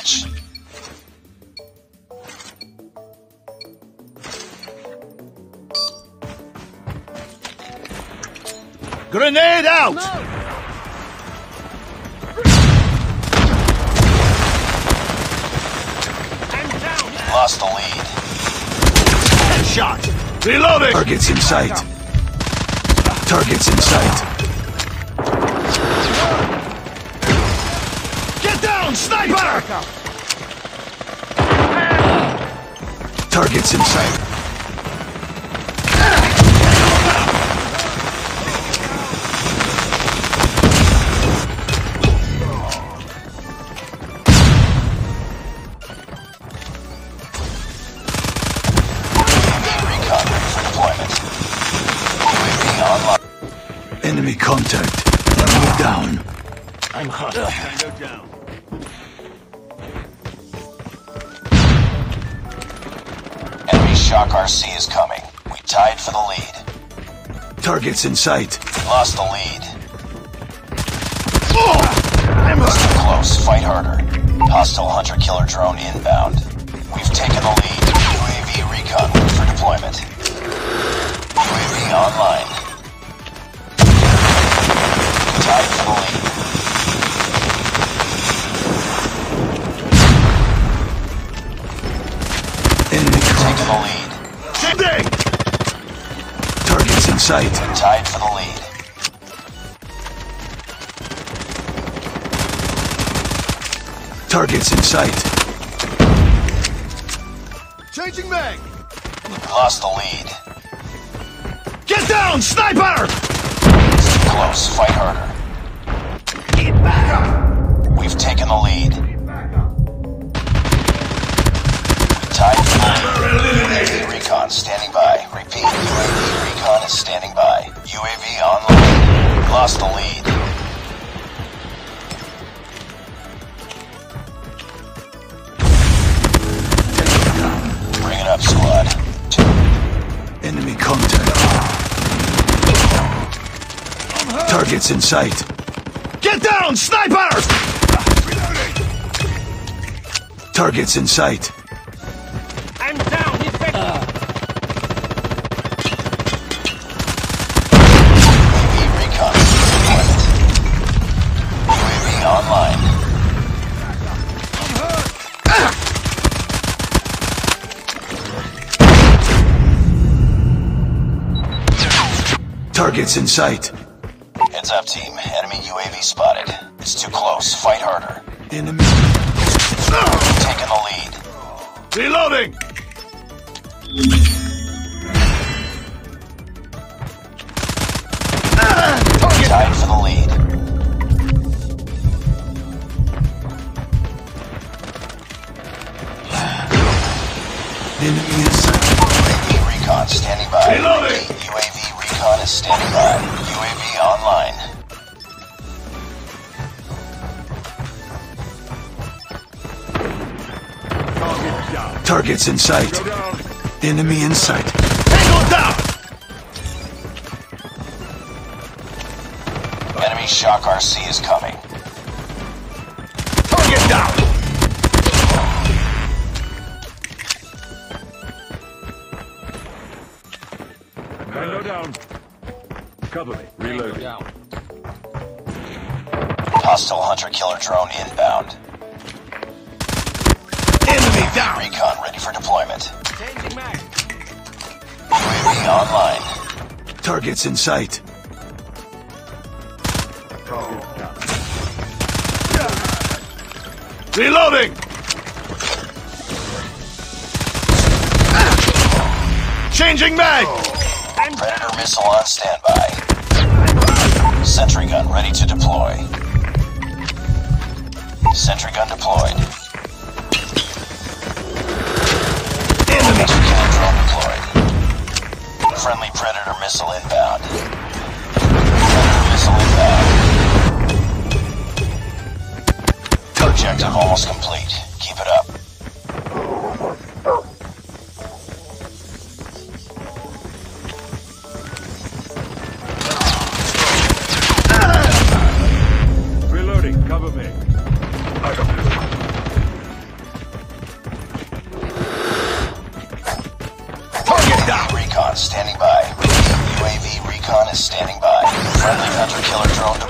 match. Grenade out! Lost the lead. Headshot! Reloading! Targets in sight. Targets in sight. Down, sniper! Targets in sight. Recon ready for deployment. UAV online. Enemy contact. Enemy down. I'm hot. Tango down. Shock RC is coming. We tied for the lead. Targets in sight. Lost the lead. Oh, I'm It's too close. Fight harder. Hostile hunter killer drone inbound. We've taken the lead. UAV recon for deployment. UAV online. Tied for the lead. Enemy Taking the lead. Targets in sight. Tied for the lead. Targets in sight. Changing mag! We lost the lead. Get down, sniper! It's too close. Fight harder. Get back up! We've taken the lead. Tied for the lead. UAV recon standing by. Repeat, UAV recon is standing by. UAV online. Lost the lead. Bring it up, squad. Enemy contact. Targets in sight. Get down, sniper! Targets in sight. Targets in sight. Heads up, team. Enemy UAV spotted. It's too close. Fight harder. Enemy. Taking the lead. Reloading! Tied for the lead. Enemy in sight. UAV recon standing by. Reloading. UAV recon is standing by. UAV online. Target. Targets in sight. Enemy in sight. Tango down! Enemy Shock RC is coming. Target down! Tango down. Cover me. Reloading. Hostile hunter killer drone inbound. Enemy down! Recon ready for deployment. UAV online. Targets in sight. Reloading! Changing mag! Predator missile on standby. Sentry gun ready to deploy. Sentry gun deployed. Enemy! Hunter drone deployed. Friendly Predator missile inbound. Predator missile inbound. Objective almost complete. Keep it up. Roger, killer drone.